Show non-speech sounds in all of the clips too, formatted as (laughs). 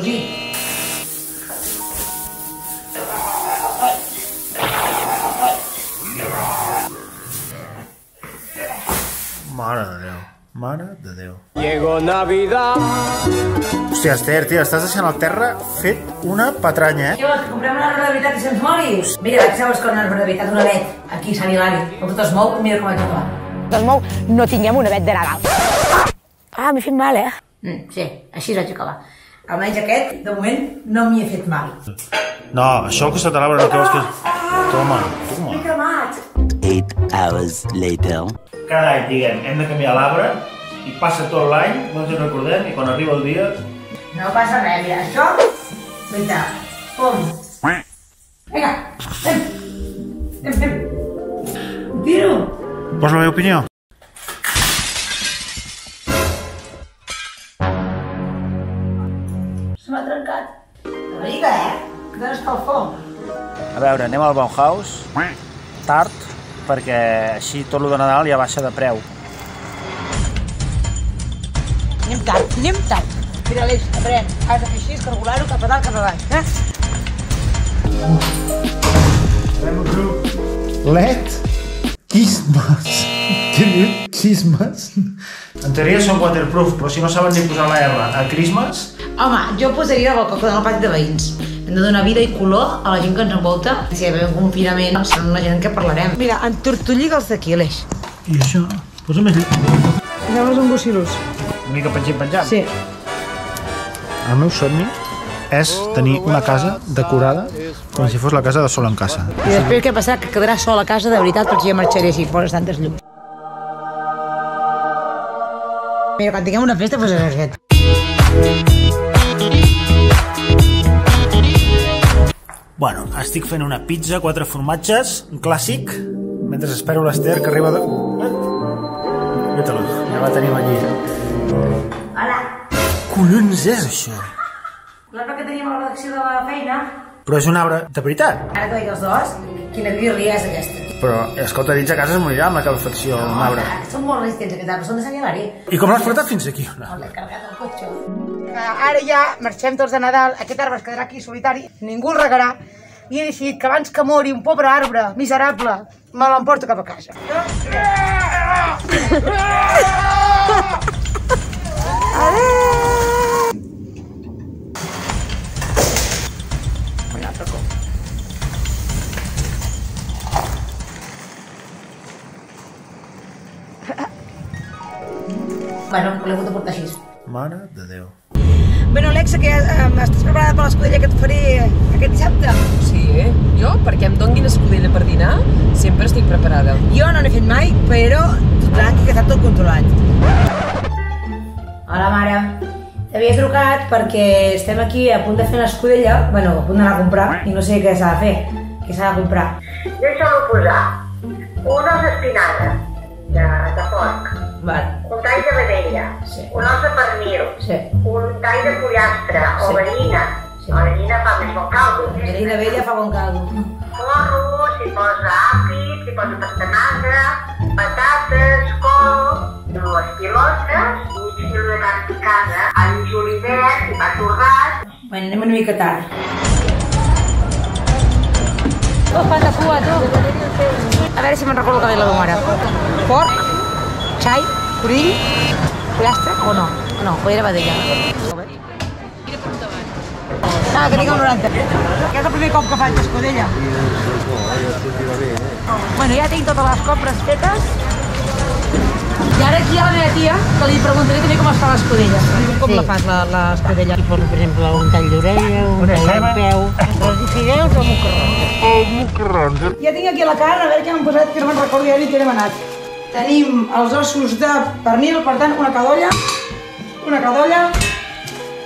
Rosi. Mare de Déu. Mare de Déu. Llegó Navidad. Hòstia, Esther, tia, estàs deixant el terra fet una patranya, eh? Que comprem un arbre de veritat i se'ns mori? Mira, vaig a buscar un arbre de veritat, un avet, aquí a Sant Hilari. Com tot es mou, mira com vaig acabar. Doncs mou, no tinguem un avet de Nadal. Ah, m'he fet mal, eh? Mm, sí, així vaig acabar. Almenys aquest, de moment, no m'hi he fet mal. No, això costat de l'arbre no creus que... Toma, toma. M'he cremat. Eight hours later. Cada any, diguem, hem de canviar l'arbre i passa tot l'any, no ens en recordem, i quan arriba el dia... No passa res, mira, això... Vinga, pum. Vinga, anem. Anem, anem. Tiro. Vols la meva opinió? Se m'ha trencat. La briga, eh? Que dona escalfor. A veure, anem al Bauhaus, tard, perquè així tot lo de Nadal ja baixa de preu. Anem tard, anem tard. Mira, Aleix, aprèn. Has de fer així, cargolar-ho cap a dalt, cap a baix, eh? Let Christmas. (laughs) Què diu? Christmas? En teoria són waterproof, però si no saben ni posar la R a Christmas, Home, jo posaria el balcó del pati de veïns. Hem de donar vida i color a la gent que ens envolta. Si hi ha un confinament, són la gent que parlarem. Mira, entortolliga'ls d'aquí, Aleix. i això, posa més... Fem-los un gossilus. Una mica penjant, penjant. Sí. El meu somni és tenir una casa decorada com si fos la casa de sol en casa. I després què passarà? Que quedarà sol a casa de veritat perquè jo marxaré si poses tantes llums. Mira, quan tinguem una festa posaràs aquest. Bueno, estic fent una pizza, quatre formatges, un clàssic, mentre espero l'Ester que arriba de... Mira-lo, ja la tenim aquí. Hola. Collons és això? L'arbre que teníem a la redacció de la feina, Però és un arbre de veritat. ara que veig els dos, quina birria és aquesta. Però, escolta, dins a casa es morirà amb la calefacció, arbre. Ah, Són molt resistents aquests arbres, són de Sant. I com l'has portat fins aquí? No. L'he carregat al cotxe. Ara ja marxem tots de Nadal, aquest arbre es quedarà aquí solitari, ningú el regarà, i he decidit que abans que mori un pobre arbre miserable, me l'emporto cap a casa. Bueno, l'he hagut de portar així. Mare de Déu. Bueno, Alexa, que eh, estàs preparada per l'escudella que et faré aquest dissabte? Sí, eh? Jo, perquè em donguin escudella per dinar, sempre estic preparada. Jo no n'he fet mai, però tu tranqui que està tot controlat. Hola, mare. T'havia trucat perquè estem aquí a punt de fer l'escudella, bueno, a punt d'anar a comprar, i no sé què s'ha de fer, què s'ha de comprar. Deixa-lo posar. Un os d'espinada, de, de porc. Val, Vedella. Sí. Un os de pernil. sí. Un tall de pollastre o Sí. gallina. Sí. La gallina fa més bon caldo. Gallina vella fa bon caldo. Porro, s'hi posa àpid, s'hi posa pastanaga, patates, col, dues piloses, mig quilo de carn picada, all julivert i pa torrat, Bueno, anem una mica tard. Oh, fan de cua, tu. A veure si me'n recordo que deia la meva mare. Porc, xai, conill, pollastre o no? No, o era vedella. Ah, que tinc el 90. Que és el primer cop que faig escudella. Bueno, ja tinc totes les compres fetes. I ara aquí hi ha la meva tia, que li preguntaré també com es fa l'escudella. Com Sí. la fas, la- l'escudella? Hi poso, per exemple, un tall d'orella, un tall de peu, i fideus o mocarrons. Ja tinc aquí la carn, a veure què m'han posat, que no me'n recordo ja ni què he demanat. Tenim els ossos de pernil, per tant, una cadolla, una cadolla,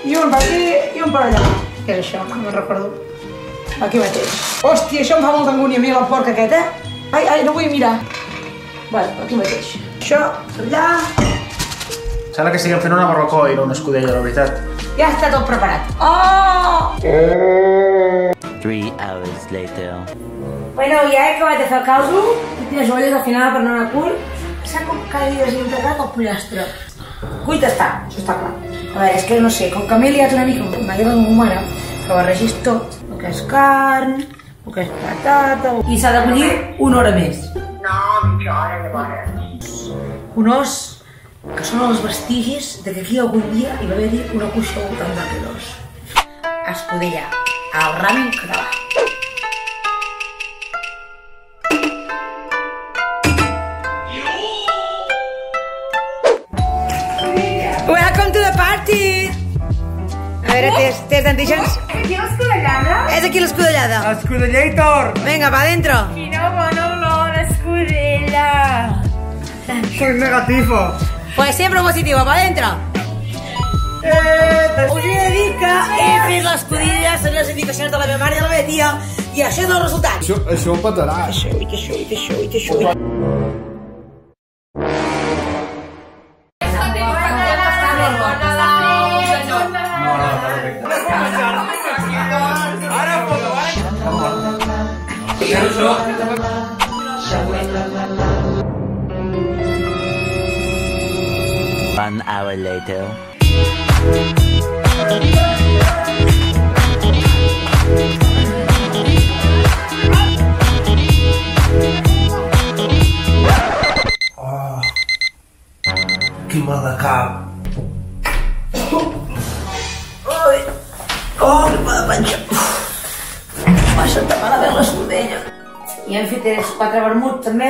i un per aquí i un per allà. Què és això? No me'n recordo. Aquí mateix. Hòstia, això em fa molta angúnia a mi, el porc aquest, eh? Ai, ai, no vull mirar. Vale, aquí mateix. Això, allà... Sembla que estiguem fent una barbacoa i no una escudella, la veritat. Ja està tot preparat. Oh! Three hours later. Bueno, ja he acabat de fer el caldo. Quines olles al final per no anar cul. S'ha com cada dia desintegrat el pollastre. Cuit està, això està clar. A veure, és que no sé, com que m'he liat una mica, m'ha dit la meva mare que barregis tot, el que és carn, el que és patata... I s'ha de bullir una hora més. No, mitja hora llavors. Un os que són els vestigis de que aquí algun dia hi va haver-hi una cuixa al voltant d'Aquedos. Escudella, al ramen Kudawa. Welcome to the party! A ver, test, test dentitions. ¿Aquí la escudellada? Es aquí la escudellada. ¡Escudellator! Venga, para adentro. Y no olor escudella. Soy negativo. Pues siempre positivo, para adentro. Us he de dir que he fet l'escudilla segons les indicacions de la meva mare i de la meva tia i això és el resultat. Això, això ho petarà. Això, i això, i això, i això. One hour later. Oh, que m'ha de penjar. M'ha sentat malament l'escudella. I hem fet tres, quatre vermuts, també.